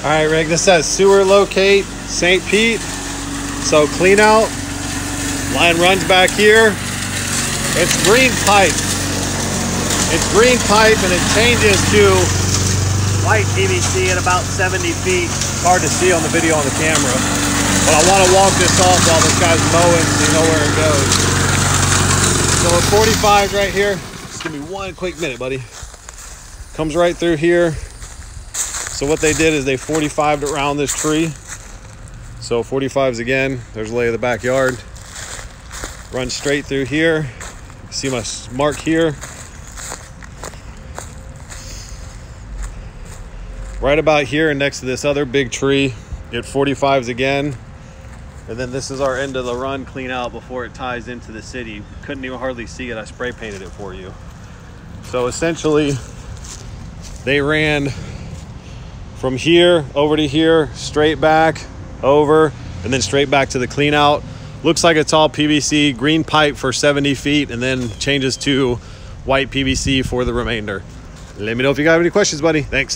All right, Rick, this says sewer locate St. Pete. So clean out. Line runs back here. It's green pipe. It's green pipe and it changes to white PVC at about 70 feet. It's hard to see on the video on the camera. But I want to walk this off while this guy's mowing so you know where it goes. So at 45 right here, just give me one quick minute, buddy. Comes right through here. So what they did is they 45'd around this tree. So 45s again, there's the lay of the backyard. Run straight through here. See my mark here. Right about here next to this other big tree, get 45s again. And then this is our end of the run clean out before it ties into the city. Couldn't even hardly see it. I spray painted it for you. So essentially, they ran from here over to here, straight back, over, and then straight back to the clean out. Looks like it's all PVC, green pipe for 70 feet, and then changes to white PVC for the remainder. Let me know if you got any questions, buddy. Thanks.